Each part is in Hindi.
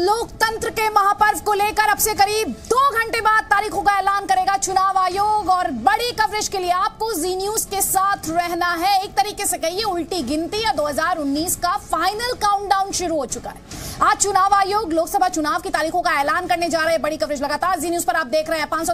लोकतंत्र के महापर्व को लेकर अब से करीब दो घंटे बाद तारीखों का ऐलान करेगा चुनाव आयोग और बड़ी कवरेज के लिए आपको जी न्यूज़ के साथ रहना है। एक तरीके से कहिए, उल्टी गिनती या 2019 का फाइनल काउंटडाउन शुरू हो चुका है। आज चुनाव आयोग लोकसभा चुनाव की तारीखों का ऐलान करने जा रहे हैं। बड़ी कवरेज लगातार जी न्यूज़ पर आप देख रहे हैं, पाँच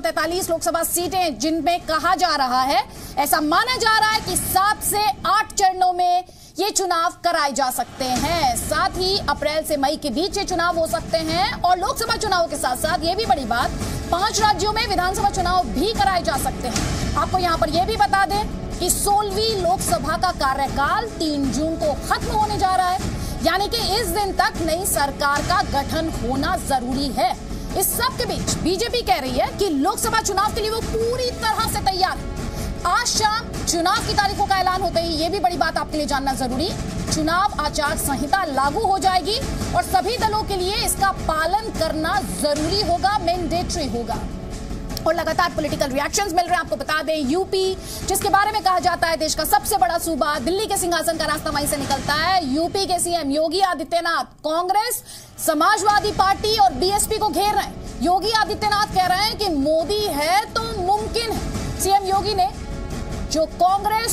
लोकसभा सीटें जिनमें कहा जा रहा है। ऐसा माना जा रहा है कि सात से आठ चरणों में ये चुनाव कराए जा सकते हैं। साथ ही अप्रैल से मई के बीच ये चुनाव हो सकते हैं और लोकसभा चुनाव के साथ साथ ये भी बड़ी बात, पाँच राज्यों में विधानसभा चुनाव भी कराए जा सकते हैं। आपको यहाँ पर यह भी बता दें कि सोलहवीं लोकसभा का कार्यकाल तीन जून को खत्म होने जा रहा है। यानी कि इस दिन तक नई सरकार का गठन होना ज़रूरी है। इस सब के बीच बीजेपी कह रही है कि लोकसभा चुनाव के लिए वो पूरी तरह से तैयार है। आज शाम चुनाव की तारीखों का ऐलान होते ही ये भी बड़ी बात आपके लिए जानना ज़रूरी। चुनाव आचार संहिता लागू हो जाएगी और सभी दलों के लिए इसका पालन करना ज़रूरी होगा मैंडेटरी होगा। और लगातार पॉलिटिकल रिएक्शंस मिल रहे हैं, आपको बता दें यूपी जिसके बारे में कहा जाता है, देश का सबसे बड़ा सूबा, दिल्ली के सिंहासन का रास्ता वहीं से निकलता है। यूपी के सीएम योगी आदित्यनाथ, कांग्रेस, समाजवादी पार्टी और बीएसपी को घेर रहे हैं। योगी आदित्यनाथ कह रहे हैं कि मोदी है तो मुमकिन है। सीएम योगी ने जो कांग्रेस,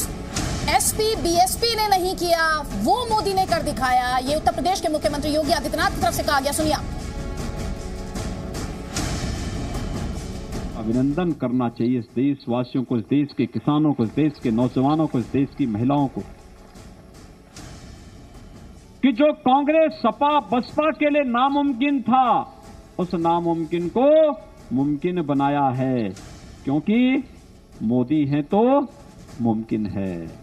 एसपी, बीएसपी ने नहीं किया, वो मोदी ने कर दिखाया। ये उत्तर प्रदेश के मुख्यमंत्री योगी आदित्यनाथ की तरफ़ से कहा गया। सुनिए अभिनंदन करना चाहिए इस देशवासियों को, इस देश के किसानों को, इस देश के नौजवानों को, इस देश की महिलाओं को, कि जो कांग्रेस सपा, बसपा के लिए नामुमकिन था, उस नामुमकिन को मुमकिन बनाया है। क्योंकि मोदी हैं तो मुमकिन है।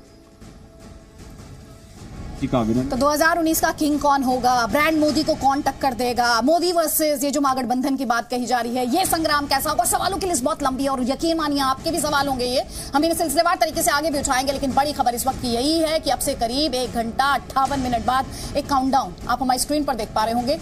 तो 2019 का किंग कौन होगा? ब्रांड मोदी को कौन टक्कर देगा। मोदी वर्सेस ये जो महागठबंधन की बात कही जा रही है, ये संग्राम कैसा होगा? सवालों की लिस्ट बहुत लंबी है और यकीन मानिए आपके भी सवाल होंगे ये। हम इन्हें सिलसिलेवार तरीके से आगे भी उठाएँगे, लेकिन बड़ी खबर इस वक्त की यही है कि अब से करीब एक घंटा अट्ठावन मिनट बाद एक काउंटडाउन आप हमारी स्क्रीन पर देख पा रहे होंगे।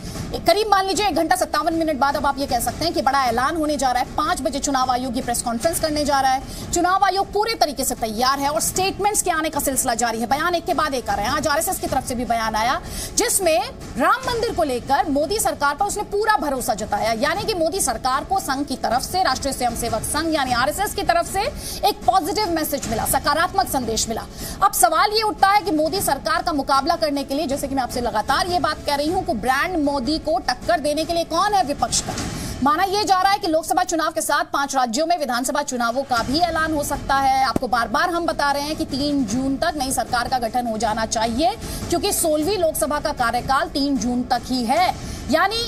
करीब मान लीजिए एक घंटा सत्तावन मिनट बाद अब आप ये कह सकते हैं कि बड़ा ऐलान होने जा रहा है। पाँच बजे चुनाव आयोग की प्रेस कॉन्फ्रेंस करने जा रहा है। चुनाव आयोग पूरे तरीके से तैयार है और स्टेटमेंट्स के आने का सिलसिला जारी है। बयान एक के बाद एक आ रहे हैं। आज आरएसएस की तरफ़ से भी बयान आया, जिसमें राम मंदिर को लेकर मोदी सरकार पर उसने पूरा भरोसा जताया। यानी कि मोदी सरकार को संघ की तरफ़ से, राष्ट्रीय स्वयंसेवक संघ, यानी आरएसएस की तरफ़ से एक पॉजिटिव मैसेज मिला, सकारात्मक संदेश मिला। अब सवाल ये उठता है कि मोदी सरकार का मुकाबला करने के लिए, जैसे कि मैं आपसे लगातार ये बात कह रही हूँ, कि ब्रांड मोदी को टक्कर देने के लिए कौन है विपक्ष का? माना यह जा रहा है कि लोकसभा चुनाव के साथ पाँच राज्यों में विधानसभा चुनावों का भी ऐलान हो सकता है। आपको बार बार हम बता रहे हैं कि तीन जून तक नई सरकार का गठन हो जाना चाहिए, क्योंकि सोलहवीं लोकसभा का कार्यकाल तीन जून तक ही है। यानी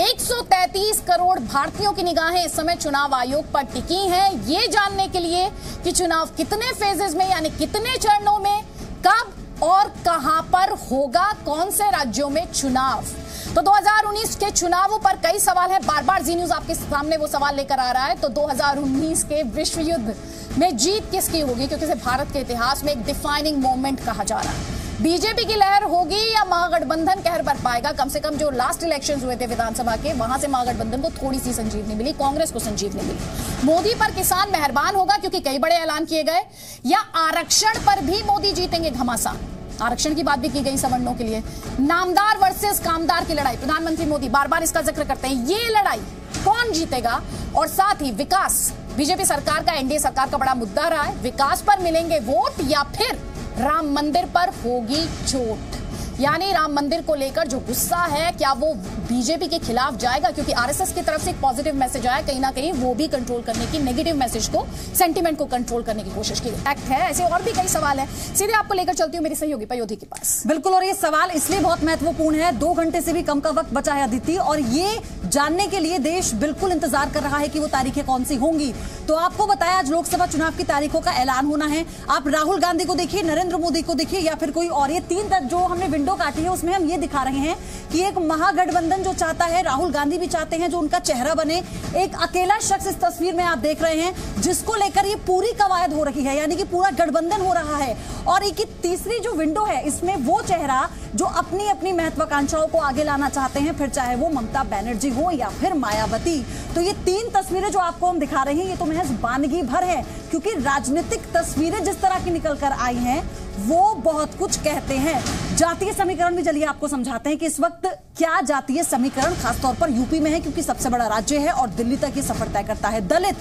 133 करोड़ भारतीयों की निगाहें इस समय चुनाव आयोग पर टिकी हैं। ये जानने के लिए कि चुनाव कितने फेजेस में, यानी कितने चरणों में, कब और कहाँ पर होगा, कौन से राज्यों में चुनाव। तो 2019 के चुनावों पर कई सवाल है। बार बार जी न्यूज़ आपके सामने वो सवाल लेकर आ रहा है। तो 2019 के विश्व युद्ध में जीत किसकी होगी? क्योंकि इसे भारत के इतिहास में एक डिफाइनिंग मोमेंट कहा जा रहा है। बीजेपी की लहर होगी या महागठबंधन? कहर बर पाएगा। कम से कम जो लास्ट इलेक्शन हुए थे विधानसभा के, वहाँ से महागठबंधन को थोड़ी सी संजीवनी मिली, कांग्रेस को संजीवनी मिली। मोदी पर किसान मेहरबान होगा क्योंकि कई बड़े ऐलान किए गए। या आरक्षण पर भी मोदी जीतेंगे घमासान आरक्षण की बात भी की गई सवर्णों के लिए। नामदार वर्सेस कामदार की लड़ाई। प्रधानमंत्री मोदी बार बार इसका ज़िक्र करते हैं। ये लड़ाई कौन जीतेगा? और साथ ही विकास। बीजेपी सरकार का, एनडीए सरकार का बड़ा मुद्दा रहा है। विकास पर मिलेंगे वोट या फिर राम मंदिर पर होगी चोट? यानी राम मंदिर को लेकर जो गुस्सा है, क्या वो बीजेपी के खिलाफ जाएगा? क्योंकि आरएसएस की तरफ़ से एक पॉजिटिव मैसेज आया, कहीं ना कहीं वो भी कंट्रोल करने की नेगेटिव मैसेज को सेंटीमेंट को कंट्रोल करने की कोशिश की एक्ट है, ऐसे और भी कई सवाल है। सीधे आपको लेकर चलती हूँ मेरी सहयोगी पयोधी के पास। बिल्कुल, और ये सवाल इसलिए बहुत महत्वपूर्ण है, दो घंटे से भी कम का वक्त बचा है अदिति और ये जानने के लिए देश बिल्कुल इंतज़ार कर रहा है कि वो तारीखें कौन सी होंगी। तो आपको बताया, आज लोकसभा चुनाव की तारीखों का ऐलान होना है। आप राहुल गांधी को देखिए, नरेंद्र मोदी को देखिए, या फिर कोई और। ये तीन जो हमने विंडो काटी है, उसमें हम ये दिखा रहे हैं कि एक महागठबंधन जो चाहता है, राहुल गांधी भी चाहते हैं जो उनका चेहरा बने। एक अकेला शख्स इस तस्वीर में आप देख रहे हैं, जिसको लेकर ये पूरी कवायद हो रही है, यानी कि पूरा गठबंधन हो रहा है। और एक तीसरी जो विंडो है, इसमें वो चेहरा जो अपनी अपनी महत्वाकांक्षाओं को आगे लाना चाहते हैं, फिर चाहे वो ममता बनर्जी हो या फिर मायावती। तो ये तीन तस्वीरें जो आपको हम दिखा रहे हैं, ये तो महज बानगी भर है, क्योंकि राजनीतिक तस्वीरें जिस तरह की निकल कर आई हैं, वो बहुत कुछ कहते हैं। जातीय समीकरण भी चलिए आपको समझाते हैं कि इस वक्त क्या जातीय समीकरण, खासतौर पर यूपी में है, क्योंकि सबसे बड़ा राज्य है और दिल्ली तक ये सफ़र तय करता है। दलित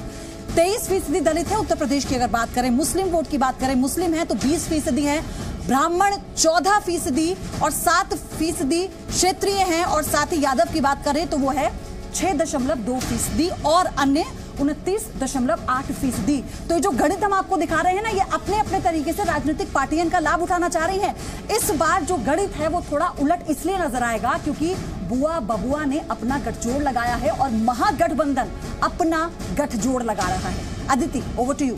तेईस फ़ीसदी दलित है, उत्तर प्रदेश की अगर बात करें, मुस्लिम वोट की बात करें, मुस्लिम है तो बीस फ़ीसदी है, ब्राह्मण चौदह फ़ीसदी और सात फ़ीसदी क्षेत्रीय हैं और साथ ही यादव की बात करें तो वो है छह दशमलव दो फ़ीसदी और अन्य उनतीस दशमलव आठ फ़ीसदी। तो जो गणित हम आपको दिखा रहे हैं ना, ये अपने अपने तरीके से राजनीतिक पार्टियाँ का लाभ उठाना चाह रही हैं। इस बार जो गणित है वो थोड़ा उलट इसलिए नज़र आएगा क्योंकि बुआ बबुआ ने अपना गठजोड़ लगाया है और महागठबंधन अपना गठजोड़ लगा रहा है। Aditi over to you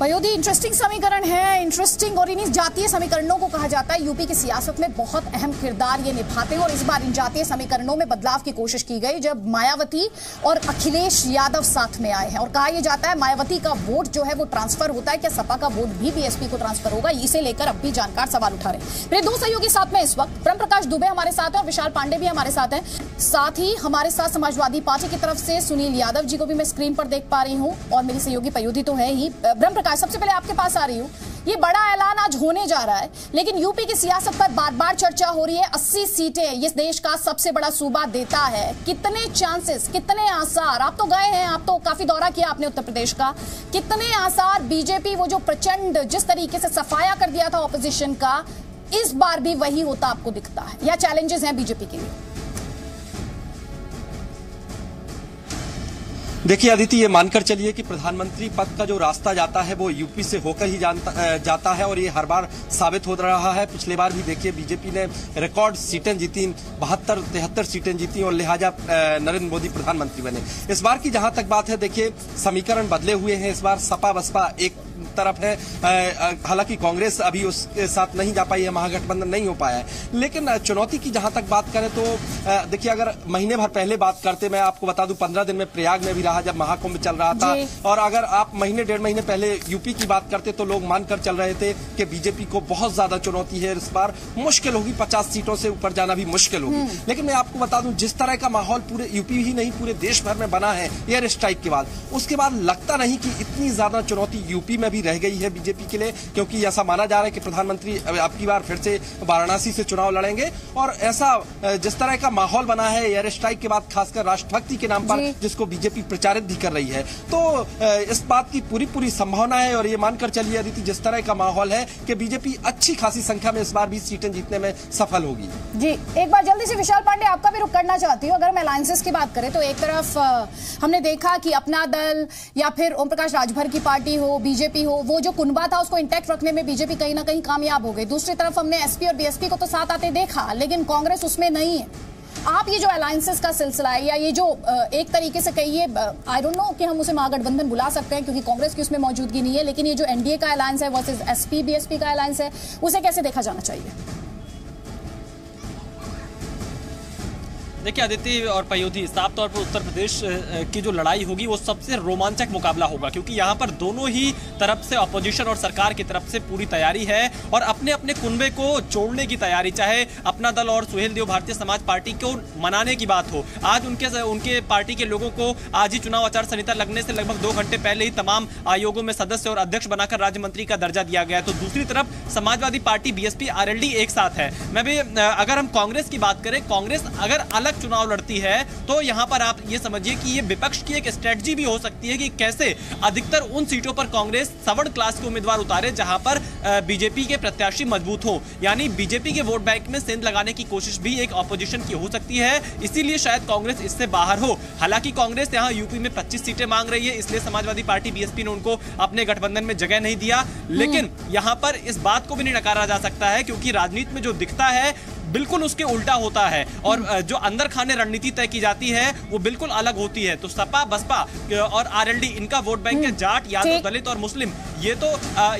Payodhi interesting समीकरण है इंटरेस्टिंग और इन्हीं जातीय समीकरणों को कहा जाता है। यूपी की सियासत में बहुत अहम किरदार ये निभाते हैं और इस बार इन जातीय समीकरणों में बदलाव की कोशिश की गई, जब मायावती और अखिलेश यादव साथ में आए हैं। और कहा यह जाता है, मायावती का वोट जो है वो ट्रांसफ़र होता है, क्या सपा का वोट भी बीएसपी को ट्रांसफ़र होगा, इसे लेकर अब भी जानकार सवाल उठा रहे मेरे दो सहयोगी साथ में इस वक्त, प्रेम प्रकाश दुबे हमारे साथ है और विशाल पांडे भी हमारे साथ हैं। साथ ही हमारे साथ समाजवादी पार्टी की तरफ़ से सुनील यादव जी को भी मैं स्क्रीन पर देख पा रही हूँ, और मेरी सहयोगी पयोधी तो है ही। ब्रह्म प्रकाश सबसे पहले आपके पास आ रही हूँ। ये बड़ा ऐलान आज होने जा रहा है, लेकिन यूपी की सियासत पर बार बार चर्चा हो रही है। 80 सीटें इस देश का सबसे बड़ा सूबा देता है। कितने चांसेस कितने आसार? आप तो गए हैं, आप तो काफ़ी दौरा किया आपने उत्तर प्रदेश का। कितने आसार बीजेपी वो जो प्रचंड जिस तरीके से सफाया कर दिया था ऑपोजिशन का, इस बार भी वही होता आपको दिखता है। या चैलेंजेस हैं बीजेपी के लिए? देखिए अदिति ये मानकर चलिए कि प्रधानमंत्री पद का जो रास्ता जाता है, वो यूपी से होकर ही जानता जाता है और ये हर बार साबित हो रहा है। पिछले बार भी देखिए बीजेपी ने रिकॉर्ड सीटें जीती, बहत्तर, तिहत्तर सीटें जीती और लिहाजा नरेंद्र मोदी प्रधानमंत्री बने। इस बार की जहाँ तक बात है, देखिए समीकरण बदले हुए हैं। इस बार सपा बसपा एक तरफ़ है। हालाँकि कांग्रेस अभी उसके साथ नहीं जा पाई है महागठबंधन नहीं हो पाया है। लेकिन चुनौती की जहाँ तक बात करें तो देखिए अगर महीने भर पहले बात करते मैं आपको बता दूँ पंद्रह दिन में प्रयाग में भी रहा जब महाकुंभ चल रहा था। और अगर आप महीने डेढ़ महीने पहले यूपी की बात करते तो लोग मानकर चल रहे थे कि बीजेपी को बहुत ज़्यादा चुनौती है इस बार। मुश्किल होगी पचास सीटों से ऊपर जाना भी मुश्किल होगी। हम्म। लेकिन मैं आपको बता दूँ जिस तरह का माहौल पूरे यूपी ही नहीं पूरे देश भर में बना है एयर स्ट्राइक के बाद उसके बाद लगता नहीं कि इतनी ज़्यादा चुनौती यूपी में भी रह गई है बीजेपी के लिए क्योंकि ऐसा माना जा रहा है कि प्रधानमंत्री अब की बार फिर से वाराणसी से चुनाव लड़ेंगे। और ऐसा जिस तरह का माहौल बना है एयर स्ट्राइक के बाद खासकर राष्ट्रभक्ति के नाम पर जिसको बीजेपी प्रचारित भी कर रही है। तो इस बात की पूरी पूरी संभावना है और ये मानकर चलिए अदिति जिस तरह का माहौल है कि बीजेपी अच्छी खासी संख्या में इस बार भी सीटें जीतने में सफल होगी। जी एक बार जल्दी से विशाल पांडे आपका भी रुख करना चाहती हूँ। अगर हम अलायंसेस की बात करें तो एक तरफ़ हमने देखा कि अपना दल या फिर ओम प्रकाश राजभर की पार्टी हो बीजेपी हो वो जो कुनबा था, उसको इंटैक्ट रखने में बीजेपी कहीं ना कहीं कामयाब हो गई। दूसरी तरफ़ हमने एसपी और बीएसपी को तो साथ आते देखा, लेकिन कांग्रेस उसमें नहीं है। आप ये जो अलायंसेस का सिलसिला है, या ये जो एक तरीके से कहिए आई डोंट नो कि हम उसे महागठबंधन बुला सकते हैं, क्योंकि कांग्रेस की उसमें मौजूदगी नहीं है, लेकिन ये जो एनडीए का अलायंस है वर्सेज एसपी बीएसपी का अलायंस है, उसे कैसे देखा जाना चाहिए? देखिए आदित्य और पयोधी? साफ़ तौर पर उत्तर प्रदेश की जो लड़ाई होगी, वो सबसे रोमांचक मुकाबला होगा, क्योंकि यहाँ पर दोनों ही तरफ़ से अपोजिशन और सरकार की तरफ़ से पूरी तैयारी है और अपने अपने कुनबे को जोड़ने की तैयारी, चाहे अपना दल और सुहेल देव भारतीय समाज पार्टी को मनाने की बात हो। आज उनके उनके पार्टी के लोगों को आज ही चुनाव आचार संहिता लगने से लगभग दो घंटे पहले ही तमाम आयोगों में सदस्य और अध्यक्ष बनाकर राज्य मंत्री का दर्जा दिया गया तो दूसरी तरफ़ समाजवादी पार्टी बीएसपी आरएलडी एक साथ है। मैं भी अगर हम कांग्रेस की बात करें, कांग्रेस अगर अलग चुनाव लड़ती है तो यहाँ पर आप ये समझिए कि ये विपक्ष की एक स्ट्रेटजी भी हो सकती है कि कैसे अधिकतर उन सीटों पर कांग्रेस सवर्ण क्लास के उम्मीदवार उतारे जहाँ पर बीजेपी के प्रत्याशी मज़बूत हो। यानी बीजेपी के वोट बैंक में सेंध लगाने की कोशिश भी एक ऑपोजिशन की हो सकती है इसीलिए शायद कांग्रेस इससे बाहर हो। हालाँकि कांग्रेस यहाँ यूपी में 25 सीटें मांग रही है इसलिए समाजवादी पार्टी बीएसपी ने उनको अपने गठबंधन में जगह नहीं दिया। लेकिन यहाँ पर इस बात को भी नहीं नकारा जा सकता है क्योंकि राजनीति में जो दिखता है बिल्कुल उसके उल्टा होता है और जो अंदर खाने रणनीति तय की जाती है वो बिल्कुल अलग होती है। तो सपा बसपा और आरएलडी इनका वोट बैंक है हम्म, जाट यादव दलित और मुस्लिम। ये तो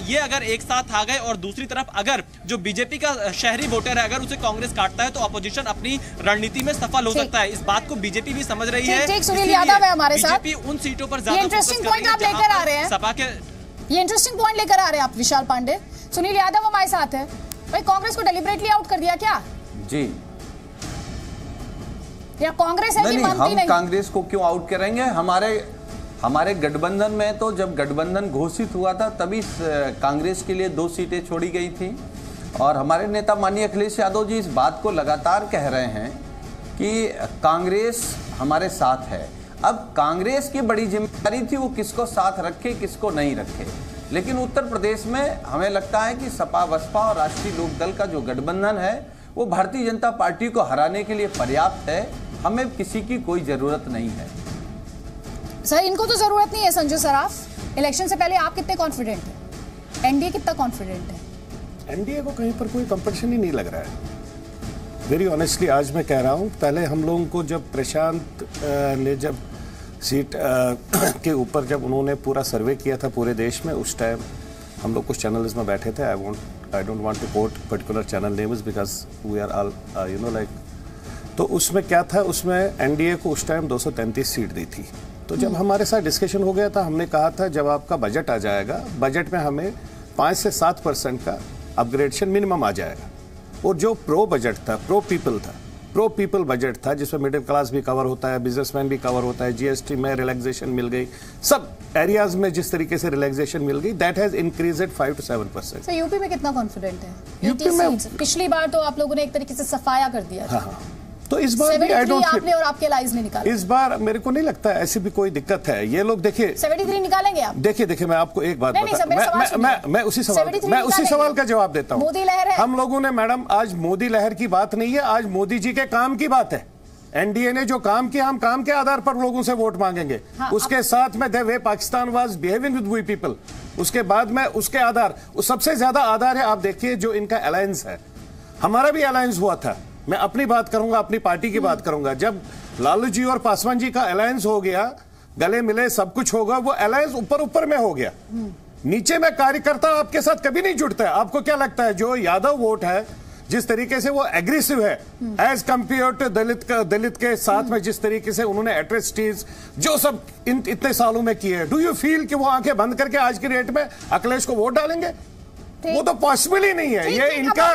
ये अगर एक साथ आ गए और दूसरी तरफ़ अगर जो बीजेपी का शहरी वोटर है अगर उसे कांग्रेस काटता है तो अपोजिशन अपनी रणनीति में सफल हो सकता है। इस बात को बीजेपी भी समझ रही है। सुनील यादव है हमारे साथ। बीजेपी उन सीटों पर हैं। सपा के ये इंटरेस्टिंग पॉइंट लेकर आ रहे हैं आप विशाल पांडे। सुनील यादव हमारे साथ है। भाई कांग्रेस को डेलिबरेटली आउट कर दिया क्या? जी। या कांग्रेस है नहीं नहीं हम नहीं। कांग्रेस को क्यों आउट करेंगे? हमारे हमारे गठबंधन में तो जब गठबंधन घोषित हुआ था तभी कांग्रेस के लिए दो सीटें छोड़ी गई थी। और हमारे नेता माननीय अखिलेश यादव जी इस बात को लगातार कह रहे हैं कि कांग्रेस हमारे साथ है। अब कांग्रेस की बड़ी ज़िम्मेदारी थी वो किसको साथ रखे किसको नहीं रखे। लेकिन उत्तर प्रदेश में हमें लगता है कि सपा बसपा और राष्ट्रीय लोकदल का जो गठबंधन है वो भारतीय जनता पार्टी को हराने के लिए पर्याप्त है हमें किसी की कोई ज़रूरत नहीं है। सर इनको तो ज़रूरत नहीं है संजय सराफ। इलेक्शन से पहले आप कितने कॉन्फिडेंट हैं? एनडीए कितना कॉन्फिडेंट है? एनडीए को कहीं पर कोई कंपटीशन ही नहीं लग रहा है। वेरी ऑनेस्टली आज मैं कह रहा हूँ पहले हम लोगों को जब प्रशांत ने जब सीट के ऊपर जब उन्होंने पूरा सर्वे किया था पूरे देश में उस टाइम हम लोग कुछ चैनल्स में बैठे थे I want I don't want to quote particular channel names because we are all you know like तो उसमें क्या था? उसमें एनडीए को उस टाइम 233 सीट दी थी। तो जब हमारे साथ डिस्कशन हो गया था हमने कहा था जब आपका बजट आ जाएगा बजट में हमें पाँच से सात परसेंट का अपग्रेडेशन मिनिमम आ जाएगा। और जो प्रो बजट था प्रो पीपल था प्रो पीपल बजट था जिसमें मिडिल क्लास भी कवर होता है बिजनेसमैन भी कवर होता है जीएसटी में रिलैक्सेशन मिल गई। सब एरियाज़ में जिस तरीके से रिलैक्सेशन मिल गई that has increase five two seven percent sir UP में कितना कॉन्फिडेंट है? यूपी में- पिछली बार तो आप लोगों ने एक तरीके से सफाया कर दिया हाँ हाँ। तो इस बार भी आई डोंट आपने और आपके लाइज ने निकाला। इस बार मेरे को नहीं लगता ऐसी भी कोई दिक्कत है। ये लोग देखिए 73 निकालेंगे आप? देखिए देखिए मैं आपको एक बात नहीं, नहीं, बता मैं, मैं, मैं, मैं उसी सवाल मैं उसी सवाल का जवाब देता हूँ। मोदी लहर है। हम लोगों ने मैडम आज मोदी लहर की बात नहीं है आज मोदी जी के काम की बात है। एनडीए ने जो काम किया हम काम के आधार पर लोगों से वोट मांगेंगे। हाँ, उसके साथ में the way Pakistan was behaving with we people उसके बाद में उसके आधार उस सबसे ज़्यादा आधार है आप देखिए जो इनका अलायंस है। हमारा भी अलायंस हुआ था। मैं अपनी बात करूँगा अपनी पार्टी की बात करूँगा। जब लालू जी और पासवान जी का अलायंस हो गया गले मिले सब कुछ होगा वो अलायंस ऊपर ऊपर में हो गया। नीचे में कार्यकर्ता आपके साथ कभी नहीं जुड़ता है। आपको क्या लगता है जो यादव वोट है जिस तरीके से वो एग्रेसिव है एज कंपेयर टू दलित का दलित के साथ में जिस तरीके से उन्होंने एट्रेसिटीज जो सब इन इतने सालों में किए डू यू फील कि वो आँखें बंद करके आज की डेट में अखिलेश को वोट डालेंगे? वो तो पॉसिबल ही नहीं है। ये इनका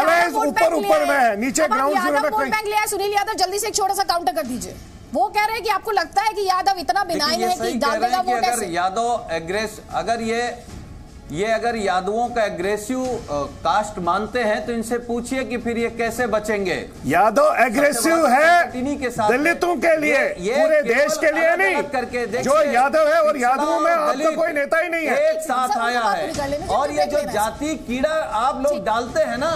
अलायंस ऊपर ऊपर में है नीचे ग्राउंड ज़ीरो यादव में कहीं बैंक लिया सुनील यादव जल्दी से एक छोटा सा काउंटर कर दीजिए। वो कह रहे हैं कि आपको लगता है कि यादव इतना बिनाइन है कि कह डाल देगा कि वोट अगर यादव एग्रेस अगर ये ये अगर यादवों का एग्रेसिव कास्ट मानते हैं तो इनसे पूछिए कि फिर ये कैसे बचेंगे। यादव एग्रेसिव है इन्हीं के साथ दलितों के लिए ये- ये पूरे देश के लिए अलग-अलग करके जो यादव है और यादवों में आपका कोई नेता ही नहीं है। एक साथ आया है। और ये जो जाति कीड़ा आप लोग डालते हैं ना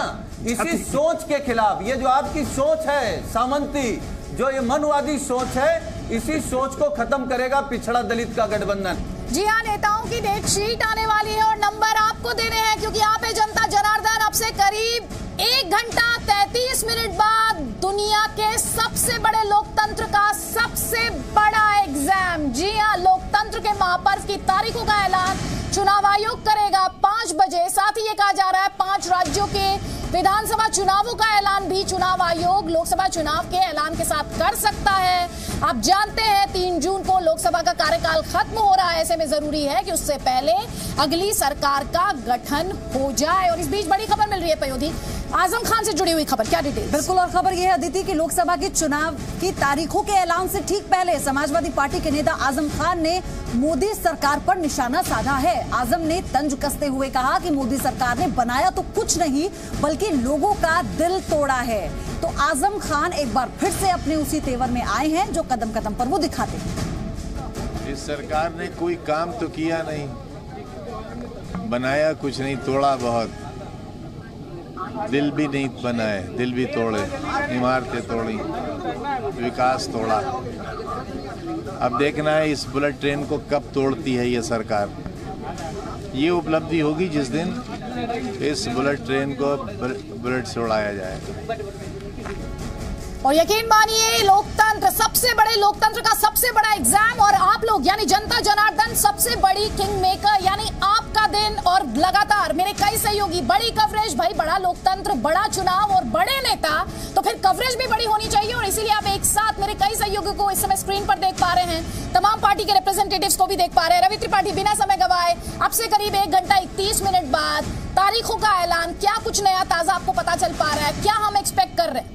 इसी सोच के खिलाफ ये जो आपकी सोच है सामंती जो ये मनवादी सोच है इसी सोच को खत्म करेगा पिछड़ा दलित का गठबंधन। जी हाँ नेताओं की डेट शीट आने वाली है और नंबर आपको देने हैं, क्योंकि आप है जनता जनार्दन। अब से करीब एक घंटा तैतीस मिनट बाद दुनिया के सबसे बड़े लोकतंत्र का सबसे बड़ा एग्ज़ाम जी हाँ लोकतंत्र के महापर्व की तारीखों का ऐलान चुनाव आयोग करेगा पाँच बजे। साथ ही ये कहा जा रहा है, पाँच राज्यों के विधानसभा चुनावों का ऐलान भी चुनाव आयोग लोकसभा चुनाव के ऐलान के साथ कर सकता है। आप जानते हैं, तीन जून को लोकसभा का कार्यकाल खत्म हो रहा है। ऐसे में ज़रूरी है कि उससे पहले अगली सरकार का गठन हो जाए। और इस बीच बड़ी खबर मिल रही है, पयोधी। आज़म खान से जुड़ी हुई खबर। क्या डिटेल बिल्कुल, और खबर यह है, अदिति, कि लोकसभा के चुनाव की तारीखों के ऐलान से ठीक पहले समाजवादी पार्टी के नेता आज़म खान ने मोदी सरकार पर निशाना साधा है। आज़म ने तंज कसते हुए कहा कि मोदी सरकार ने बनाया तो कुछ नहीं, बल्कि लोगों का दिल तोड़ा है। तो आज़म खान एक बार फिर से अपने उसी तेवर में आए हैं, जो कदम कदम पर वो दिखाते हैं। इस सरकार ने कोई काम तो किया नहीं। बनाया कुछ नहीं, तोड़ा बहुत। दिल भी नहीं बनाए दिल भी तोड़े इमारतें तोड़ी, विकास तोड़ा। अब देखना है इस बुलेट ट्रेन को कब तोड़ती है ये सरकार। ये उपलब्धि होगी जिस दिन इस बुलेट ट्रेन को बुलेट से उड़ाया जाएगा। और यकीन मानिए, लोकतंत्र, सबसे बड़े लोकतंत्र का सबसे बड़ा एग्ज़ाम और आप लोग, यानी जनता जनार्दन, सबसे बड़ी किंग मेकर यानी आपका दिन और लगातार, मेरे कई सहयोगी, बड़ी कवरेज भाई, बड़ा लोकतंत्र, बड़ा चुनाव और बड़े नेता तो फिर कवरेज भी बड़ी होनी चाहिए और इसीलिए आप एक साथ मेरे कई सहयोगियों को इस समय स्क्रीन पर देख पा रहे हैं। तमाम पार्टी के रिप्रेजेंटेटिव को भी देख पा रहे हैं। रवि त्रिपाठी बिना समय गवाए, अब से करीब एक घंटा इकतीस मिनट बाद तारीखों का ऐलान, क्या कुछ नया ताज़ा आपको पता चल पा रहा है, क्या हम एक्सपेक्ट कर रहे हैं?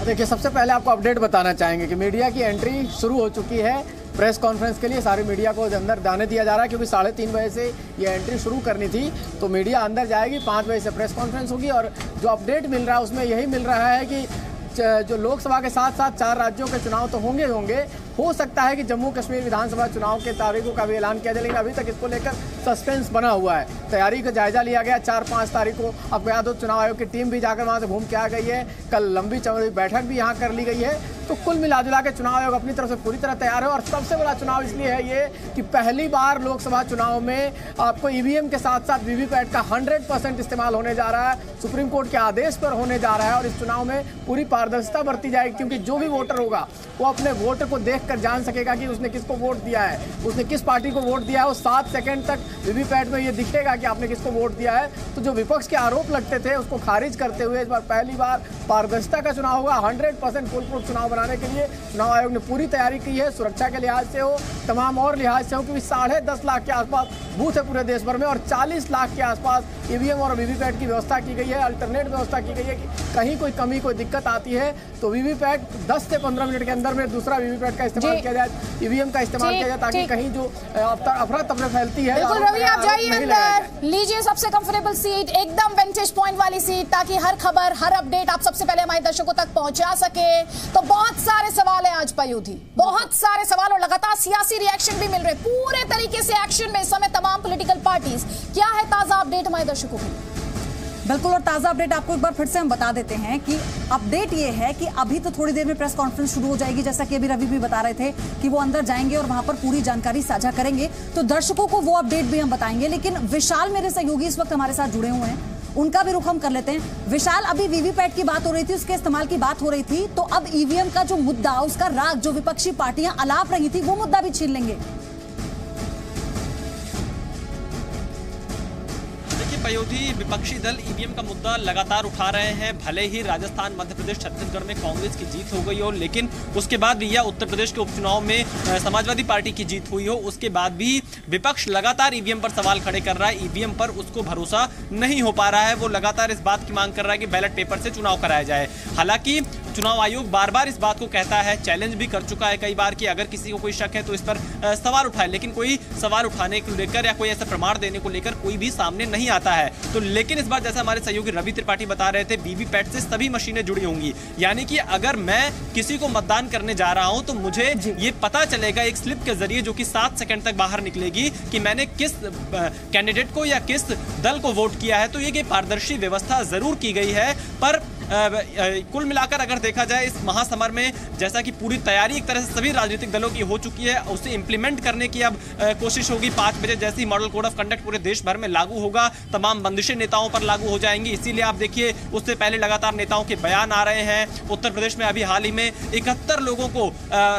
देखिए, सबसे पहले आपको अपडेट बताना चाहेंगे कि मीडिया की एंट्री शुरू हो चुकी है। प्रेस कॉन्फ्रेंस के लिए सारी मीडिया को अंदर जाने दिया जा रहा है, क्योंकि साढ़े तीन बजे से ये एंट्री शुरू करनी थी। तो मीडिया अंदर जाएगी, पाँच बजे से प्रेस कॉन्फ्रेंस होगी और जो अपडेट मिल रहा है, उसमें यही मिल रहा है कि जो लोकसभा के साथ साथ चार राज्यों के चुनाव तो होंगे होंगे हो सकता है कि जम्मू कश्मीर विधानसभा चुनाव के तारीखों का भी ऐलान किया जाए, लेकिन अभी तक इसको लेकर सस्पेंस बना हुआ है। तैयारी का जायजा लिया गया चार पाँच तारीख। को अब याद हो चुनाव आयोग की टीम भी जाकर वहाँ से घूम के आ गई है। कल लंबी चौड़ी बैठक भी यहाँ कर ली गई है। तो कुल मिला जुला के चुनाव आयोग अपनी तरफ़ से पूरी तरह तैयार है, और सबसे बड़ा चुनाव इसलिए है ये कि पहली बार लोकसभा चुनाव में आपको ईवीएम के साथ साथ वीवीपैट का 100 परसेंट इस्तेमाल होने जा रहा है। सुप्रीम कोर्ट के आदेश पर होने जा रहा है, और इस चुनाव में पूरी पारदर्शिता बरती जाएगी, क्योंकि जो भी वोटर होगा, वो अपने वोटर को देख कर जान सकेगा कि उसने किसको वोट दिया है। उसने किस पार्टी को वोट दिया है वो सात सेकेंड तक वीवीपैट में ये दिखेगा कि आपने किसको वोट दिया है। तो जो विपक्ष के आरोप लगते थे, उसको खारिज करते हुए इस बार पहली बार पारदर्शिता का चुनाव होगा। हंड्रेड परसेंट फुल प्रूफ चुनाव बनाने के लिए चुनाव आयोग ने पूरी तैयारी की है। सुरक्षा के लिहाज से हो, तमाम और लिहाज से हो क्योंकि साढ़े दस लाख के आसपास बूथ है पूरे देश भर में, और चालीस लाख के आसपास ईवीएम और वीवीपैट की व्यवस्था की गई है। अल्टरनेट व्यवस्था की गई है कि कहीं कोई कमी, कोई दिक्कत आती है तो वीवीपैट 10 से 15 मिनट के अंदर में दूसरा वीवीपैट का इस्तेमाल किया जाए ईवीएम का इस्तेमाल किया जाए ताकि कहीं जो अफरा तफरा फैलती है बिल्कुल रवि आप जाइए अंदर। लीजिए सबसे कंफर्टेबल सीट एकदम वेंटेज पॉइंट वाली सीट ताकि हर खबर हर अपडेट आप सबसे पहले हमारे दर्शकों तक पहुँचा सके। तो बहुत सारे सवाल है आज पयूथी बहुत सारे सवाल और लगातार सियासी रिएक्शन भी मिल रहे पूरे तरीके से एक्शन में इस समय तमाम पॉलिटिकल पार्टीज़ क्या है ताज़ा अपडेट हमारे दर्शकों के लिए? बिल्कुल, और ताज़ा अपडेट आपको एक बार फिर से हम बता देते हैं कि अपडेट ये है कि अभी तो थोड़ी देर में प्रेस कॉन्फ्रेंस शुरू हो जाएगी, जैसा कि अभी रवि भी बता रहे थे कि वो अंदर जाएँगे और वहाँ पर पूरी जानकारी साझा करेंगे। तो दर्शकों को वो अपडेट भी हम बताएँगे, लेकिन विशाल मेरे सहयोगी इस वक्त हमारे साथ जुड़े हुए हैं। उनका भी रुख हम कर लेते हैं। विशाल, अभी वीवीपैट की बात हो रही थी, उसके इस्तेमाल की बात हो रही थी तो अब ईवीएम का जो मुद्दा, उसका राग, जो विपक्षी पार्टियाँ अलाप रही थी, वो मुद्दा भी छीन लेंगे। अयोधी विपक्षी दल ईवीएम का मुद्दा लगातार उठा रहे हैं। भले ही राजस्थान, मध्य प्रदेश, छत्तीसगढ़ में कांग्रेस की जीत हो गई हो, लेकिन उसके बाद भी या उत्तर प्रदेश के उपचुनाव में समाजवादी पार्टी की जीत हुई हो, उसके बाद भी विपक्ष लगातार ईवीएम पर सवाल खड़े कर रहा है। ईवीएम पर उसको भरोसा नहीं हो पा रहा है। वो लगातार इस बात की मांग कर रहा है कि बैलेट पेपर से चुनाव कराया जाए। हालाँकि चुनाव आयोग बार बार इस बात को कहता है, चैलेंज भी कर चुका है कई बार कि अगर किसी को कोई शक है तो इस पर सवाल उठाए, लेकिन कोई सवाल उठाने को लेकर या कोई ऐसा प्रमाण देने को लेकर कोई भी सामने नहीं आता है। तो लेकिन इस बार जैसा हमारे सहयोगी रवि त्रिपाठी बता रहे थे वीवीपैट से सभी मशीनें जुड़ी होंगी। यानी कि अगर मैं किसी को मतदान करने जा रहा हूँ तो मुझे ये पता चलेगा एक स्लिप के ज़रिए जो कि सात सेकंड तक बाहर निकलेगी कि मैंने किस कैंडिडेट को या किस दल को वोट किया है। तो ये पारदर्शी व्यवस्था ज़रूर की गई है पर कुल मिलाकर अगर देखा जाए इस महासमर में जैसा कि पूरी तैयारी एक तरह से सभी राजनीतिक दलों की हो चुकी है उसे इंप्लीमेंट करने की अब कोशिश होगी पाँच बजे जैसी मॉडल कोड ऑफ़ कंडक्ट पूरे देश भर में लागू होगा तमाम बंदिशें नेताओं पर लागू हो जाएँगी। इसीलिए आप देखिए उससे पहले लगातार नेताओं के बयान आ रहे हैं। उत्तर प्रदेश में अभी हाल ही में इकहत्तर लोगों को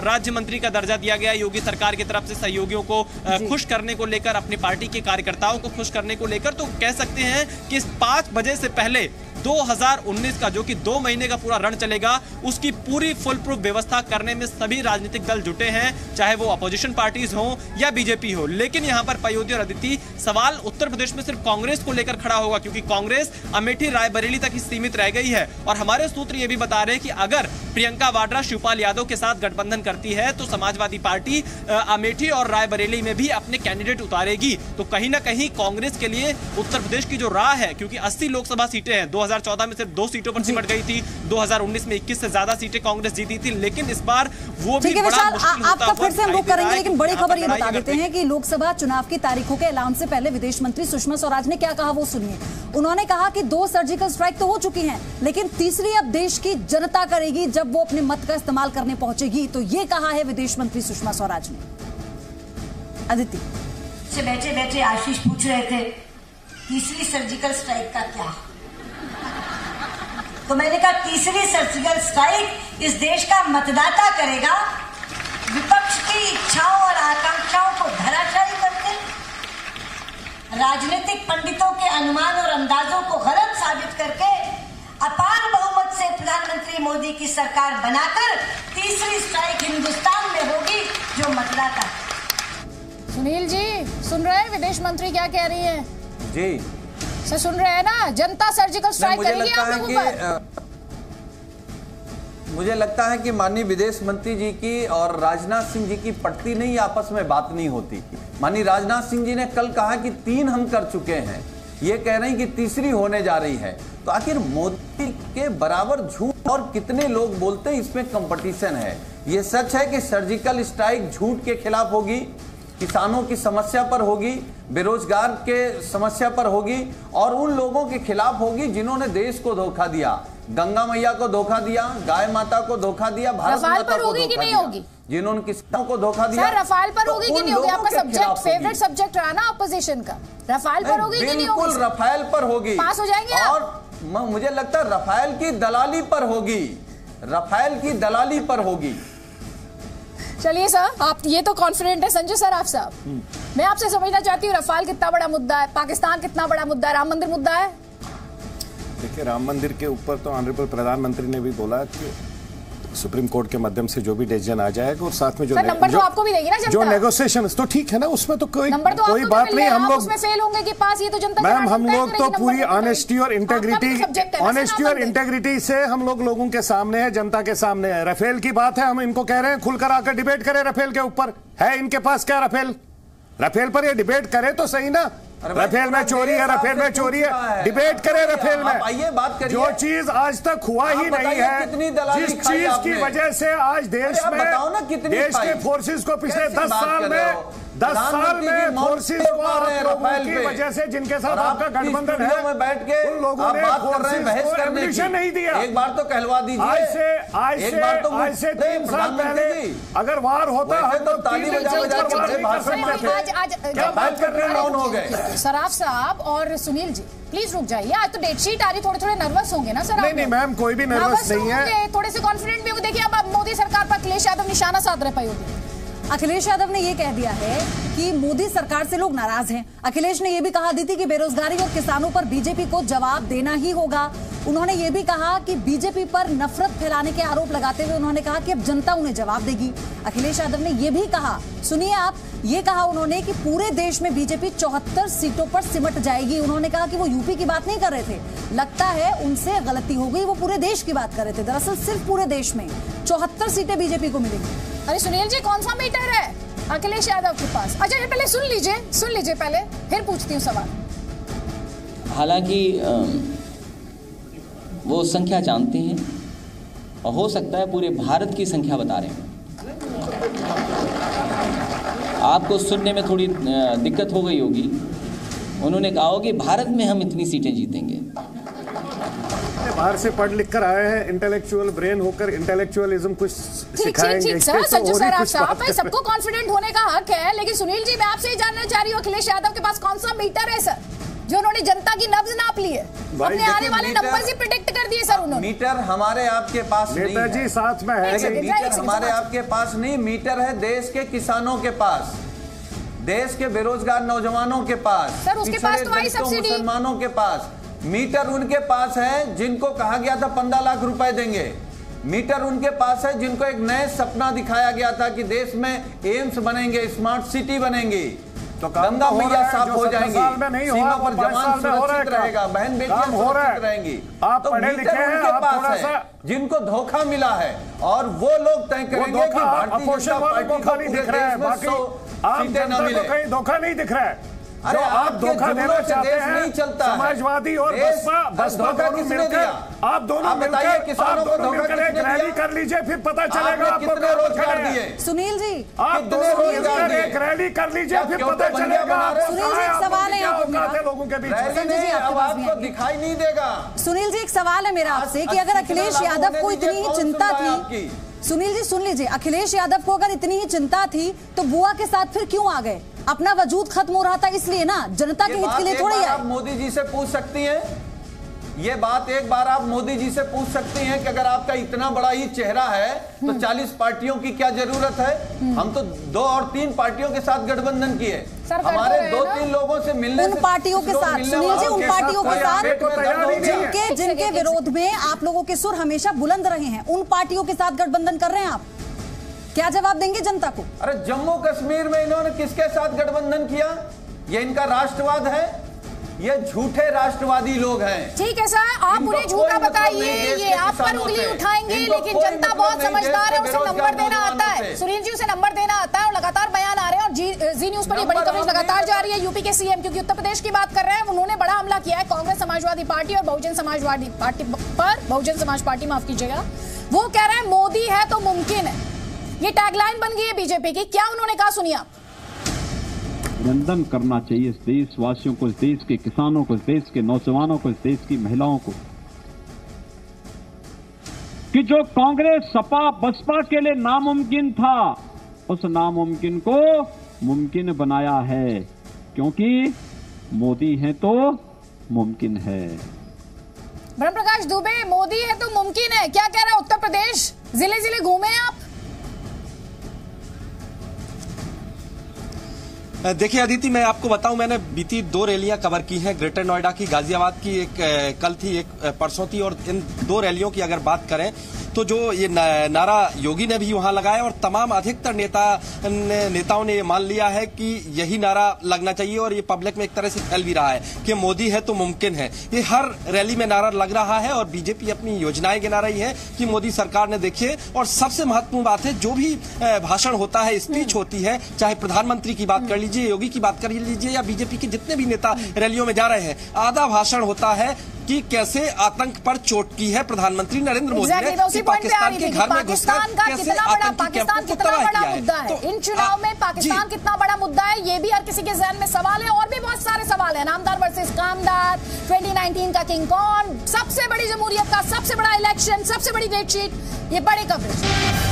राज्य मंत्री का दर्जा दिया गया योगी सरकार की तरफ़ से सहयोगियों को खुश करने को लेकर अपनी पार्टी के कार्यकर्ताओं को खुश करने को लेकर तो कह सकते हैं कि पाँच बजे से पहले 2019 का, जो कि दो महीने का पूरा रण चलेगा, उसकी पूरी फुल प्रूफ व्यवस्था करने में सभी राजनीतिक दल जुटे हैं, चाहे वो अपोजिशन पार्टीज़ हो या बीजेपी हो। लेकिन यहाँ पर पयोधी और अदिति, सवाल उत्तर प्रदेश में सिर्फ़ कांग्रेस को लेकर खड़ा होगा, क्योंकि कांग्रेस अमेठी रायबरेली तक ही सीमित रह गई है। और हमारे सूत्र ये भी बता रहे हैं कि अगर प्रियंका वाड्रा शिवपाल यादव के साथ गठबंधन करती है तो समाजवादी पार्टी अमेठी और रायबरेली में भी अपने कैंडिडेट उतारेगी। तो कहीं ना कहीं कांग्रेस के लिए उत्तर प्रदेश की जो राह है, क्योंकि अस्सी लोकसभा सीटें हैं 2014 में सिर्फ़ दो सीटों पर सिमट गई थी। 2019 में 21 से ज़्यादा सीटें कांग्रेस जीती थी लेकिन इस बार वो भी बड़ा मुश्किल आपका फिर से हम करेंगे लेकिन बड़ी खबर ये बता देते हैं कि लोकसभा चुनाव की तारीखों के ऐलान से पहले विदेश मंत्री सुषमा स्वराज ने क्या कहा वो सुनिए। उन्होंने कहा कि दो सर्जिकल स्ट्राइक तो हो चुकी हैं लेकिन तीसरी अब देश की जनता करेगी जब वो अपने मत का इस्तेमाल करने पहुंचेगी। तो ये कहा है विदेश मंत्री सुषमा स्वराज ने। अदिति से बैठे बैठे आशीष पूछ रहे थे तीसरी सर्जिकल स्ट्राइक का क्या? तो मैंने कहा तीसरी सर्जिकल स्ट्राइक इस देश का मतदाता करेगा। विपक्ष की इच्छाओं और आकांक्षाओं को धराशायी करके राजनीतिक पंडितों के अनुमान और अंदाजों को गलत साबित करके अपार बहुमत से प्रधानमंत्री मोदी की सरकार बनाकर तीसरी स्ट्राइक हिंदुस्तान में होगी जो मतदाता सुनील जी सुन रहे हैं? विदेश मंत्री क्या कह रही है? जी। सर सुन रहे हैं ना? जनता सर्जिकल स्ट्राइक करेगी आप लोगों पर। मुझे लगता है कि माननीय विदेश मंत्री जी की और राजनाथ सिंह जी की पटती नहीं आपस में बात नहीं होती। माननीय राजनाथ सिंह जी ने कल कहा कि तीन हम कर चुके हैं। ये कह रहे हैं कि तीसरी होने जा रही है। तो आखिर मोदी के बराबर झूठ और कितने लोग बोलते हैं इसमें कंपटीशन है। ये सच है कि सर्जिकल स्ट्राइक झूठ के खिलाफ होगी। किसानों की समस्या पर होगी बेरोजगार के समस्या पर होगी और उन लोगों के खिलाफ होगी जिन्होंने देश को धोखा दिया गंगा मैया को धोखा दिया गाय माता को धोखा दिया भारत माता पर को होगी कि धोखा नहीं दिया। होगी? जिन्होंने किसानों को धोखा दिया सर रफाल पर तो होगी कि नहीं होगी? आपका सब्जेक्ट फेवरेट सब्जेक्ट रहा ना अपोजिशन का। रफाल पर होगी कि नहीं बिल्कुल होगी रफाल पर होगी। पास हो जाएँगे और मुझे लगता है रफाल की दलाली पर होगी। रफाल की दलाली पर होगी। चलिए सर, आप, ये तो कॉन्फिडेंट है संजय सर, आप साहब मैं आपसे समझना चाहती हूँ, रफाल कितना बड़ा मुद्दा है? पाकिस्तान कितना बड़ा मुद्दा है? राम मंदिर मुद्दा है? देखिए, राम मंदिर के ऊपर तो ऑनरेबल प्रधानमंत्री ने भी बोला कि सुप्रीम कोर्ट के माध्यम से जो भी डिसीज़न आ जाएगा और साथ में जो नंबर तो आपको भी देगी ना जनता। जो नेगोशिएशन तो ठीक है ना उसमें तो कोई तो कोई बात नहीं हम लोग उसमें फेल होंगे कि पास ये तो जनता मैम हम लोग तो पूरी ऑनेस्टी और तो इंटेग्रिटी है ना, ऑनेस्टी और इंटेग्रिटी से हम लोग लोगों के सामने है जनता के सामने है। रफेल की बात है हम इनको कह रहे हैं खुलकर आकर डिबेट करें रफेल के ऊपर। है इनके पास क्या रफेल? रफेल पर ये डिबेट करे तो सही ना? रफेल में चोरी है रफेल में चोरी है। डिबेट करें रफेल में आइए, बात करिए। जो चीज़ आज तक हुआ ही नहीं है कितनी जिस चीज़ की वजह से आज देश में बताओ ना कितनी देश? के फोर्सेस को पिछले दस साल में? दस साल में फोर्सेस को आप लोगों की वजह से जिनके साथ आपका गठबंधन है में बैठ के उन लोगों ने बात कर रहे हैं बहस करने की। नहीं दिया। एक बार तो कहलवा दीजिए। आज से आज एक से बार तो आज से तीन साल पहले अगर वार होता हम तो ताली बजा बजा के बड़े भाषण में थे। आज आज क्या बात कर रहे हैं डाउन हो गए? सराफ साहब और सुनील जी प्लीज़ रुक जाइए। आज तो डेट शीट आ रही थोड़े थोड़े नर्वस होंगे ना सर नहीं, नहीं, मैम, कोई भी तो नहीं है। थोड़े से कॉन्फिडेंट भी होंगे। देखिए अब मोदी सरकार पर अखिलेश यादव निशाना साध रहे पयोगी। अखिलेश यादव ने यह कह दिया है कि मोदी सरकार से लोग नाराज़ हैं। अखिलेश ने यह भी कहा थी कि बेरोजगारी और किसानों पर बीजेपी को जवाब देना ही होगा। उन्होंने ये भी कहा कि बीजेपी पर नफरत फैलाने के आरोप लगाते हुए उन्होंने कहा कि अब जनता उन्हें जवाब देगी। अखिलेश यादव ने यह भी कहा। सुनिए आप, ये कहा उन्होंने कि पूरे देश में बीजेपी चौहत्तर सीटों पर सिमट जाएगी। उन्होंने कहा कि वो यूपी की बात नहीं कर रहे थे। लगता है उनसे गलती हो गई। वो पूरे देश की बात कर रहे थे। दरअसल सिर्फ़ पूरे देश में चौहत्तर सीटें बीजेपी को मिलेंगी। अरे सुनील जी कौन सा मीटर है? अखिलेश यादव के पास। अच्छा ये पहले सुन लीजिए सुन लीजिए पहले फिर पूछती हूँ सवाल। हालाँकि वो संख्या जानते हैं और हो सकता है पूरे भारत की संख्या बता रहे हैं। आपको सुनने में थोड़ी दिक्कत हो गई होगी। उन्होंने कहा होगा कि भारत में हम इतनी सीटें जीतेंगे। बाहर से पढ़ लिख कर आए हैं इंटेलेक्चुअल ब्रेन होकर इंटेलेक्चुअलिज्म कुछ ठीक ठीक ठीक सर तो सर आप सबको कॉन्फिडेंट होने का हक है लेकिन सुनील जी मैं आपसे ही जानना चाह रही हूँ अखिलेश यादव के पास कौन सा मीटर है सर जो उन्होंने जनता की नब्ज नाप ली है? अपने आने वाले मीटर- नंबर ही प्रिडिक्ट कर दिए सर उन्होंने। मीटर हमारे आपके पास है। साथ में है। मीटर हमारे आपके पास नहीं मीटर है देश के किसानों के पास। देश के बेरोजगार नौजवानों के पास। सर, उसके पिछड़े पास तो आई दलितों, सब्सिडी। मुसलमानों के पास। मीटर उनके पास है जिनको कहा गया था पंद्रह लाख रुपए देंगे। मीटर उनके पास है जिनको एक नए सपना दिखाया गया था कि देश में एम्स बनेंगे स्मार्ट सिटी बनेंगी। तो गंगा तो मैया साफ़ हो जाएँगी। सीमा पर जवान हो रहा है सुरक्षित रहेगा बहन बेटियाँ। सुरक्षित रहेंगी। आप तो पढ़े मीटर लिखे हैं, उनके पास है, जिनको धोखा मिला है और वो लोग तय करेंगे कि भारतीय जनता पार्टी को पूरे देश में सौ आप सीटें न मिले। धोखा नहीं दिख रहा है। अरे आप धोखा देना चाहते हैं नहीं चलता समाजवादी और बसपा बसपा धोखा दोनों मिलकर आप दोनों बताइए मिलकर किसानों को धोखा एक रैली कर लीजिए फिर पता चलेगा आपको कितने रोज़गार दिए? सुनील जी आप कितने दोनों रोज़गार मिलकर एक रैली कर लीजिए फिर पता तो चलेगा सुनील जी, एक सवाल है क्या। लोगों के बीच में? रैली जी, आपके दिखाई नहीं देगा। सुनील जी एक सवाल है मेरा आपसे की अगर अखिलेश यादव को इतनी ही चिंता थी? सुनील जी सुन लीजिए अखिलेश यादव को अगर इतनी ही चिंता थी तो बुआ के साथ फिर क्यों आ गए अपना वजूद खत्म हो रहा था इसलिए ना जनता के हित के लिए थोड़ी आप मोदी जी से पूछ सकती हैं। ये बात एक बार आप मोदी जी से पूछ सकती हैं कि अगर आपका इतना बड़ा ही चेहरा है तो 40 पार्टियों की क्या ज़रूरत है? हम तो दो और तीन पार्टियों के साथ गठबंधन किए। हमारे दो तीन लोगों से मिलने उन पार्टियों के साथ सुनील जी उन पार्टियों के साथ। जिनके जिनके विरोध में आप लोगों के सुर हमेशा बुलंद रहे हैं उन पार्टियों के साथ गठबंधन कर रहे हैं आप? क्या जवाब देंगे जनता को? अरे जम्मू कश्मीर में इन्होंने किसके साथ गठबंधन किया? ये इनका राष्ट्रवाद है। ये झूठे राष्ट्रवादी लोग हैं। ठीक है सर आप उन्हें झूठा मतलब बताइए ये आप पर उंगली उठाएँगे लेकिन जनता मतलब बहुत समझदार है उसे नंबर देना आता है। सुनील जी उसे नंबर देना आता है और लगातार बयान आ रहे हैं और जी जी न्यूज़ पर ये बड़ी कवरेज लगातार जा रही है यूपी के सीएम क्योंकि उत्तर प्रदेश की बात कर रहे हैं उन्होंने बड़ा हमला किया है कांग्रेस समाजवादी पार्टी और बहुजन समाजवादी पार्टी पर बहुजन समाज पार्टी माफ़ कीजिएगा। वो कह रहे हैं मोदी है तो मुमकिन है। ये टैगलाइन बन गई है बीजेपी की। क्या उन्होंने कहा सुनिए आप। अभिनंदन करना चाहिए इस देशवासियों को इस देश के किसानों को इस देश के नौजवानों को इस देश की महिलाओं को कि जो कांग्रेस सपा बसपा के लिए नामुमकिन था उस नामुमकिन को मुमकिन बनाया है। क्योंकि मोदी है तो मुमकिन है। ब्रह्म प्रकाश दुबे मोदी है तो मुमकिन है। क्या कह रहा है उत्तर प्रदेश? ज़िले ज़िले घूमे आप? देखिए अदिति, मैं आपको बताऊँ, मैंने बीती दो रैलियाँ कवर की हैं। ग्रेटर नोएडा की, गाजियाबाद की एक कल थी एक परसों थी और इन दो रैलियों की अगर बात करें तो जो ये नारा योगी ने भी वहाँ लगाया और तमाम अधिकतर नेता ने, नेताओं ने ये मान लिया है कि यही नारा लगना चाहिए और ये पब्लिक में एक तरह से फैल भी रहा है कि मोदी है तो मुमकिन है। ये हर रैली में नारा लग रहा है और बीजेपी अपनी योजनाएँ गिना रही है कि मोदी सरकार ने देखिए और सबसे महत्वपूर्ण बात है जो भी भाषण होता है स्पीच होती है चाहे प्रधानमंत्री की बात कर लीजिए योगी की बात कर लीजिए या बीजेपी के जितने भी नेता रैलियों में जा रहे हैं आधा भाषण होता है कि कैसे आतंक पर चोट की है प्रधानमंत्री नरेंद्र मोदी ने मैं उसी कि point पे आ पाकिस्तान के घर में घुसकर पाकिस्तान का कैसे कितना बड़ा आतंकी पाकिस्तान कैंपों को कितना तबाह बड़ा किया मुद्दा है? तो, इन चुनाव में पाकिस्तान कितना बड़ा मुद्दा है ये भी हर किसी के जहन में सवाल है और भी बहुत सारे सवाल है। नामदार वर्सेस कामदार 2019 का किंग कौन सबसे बड़ी जमहूरियत का सबसे बड़ा इलेक्शन सबसे बड़ी डेट शीट ये बड़े कवरेज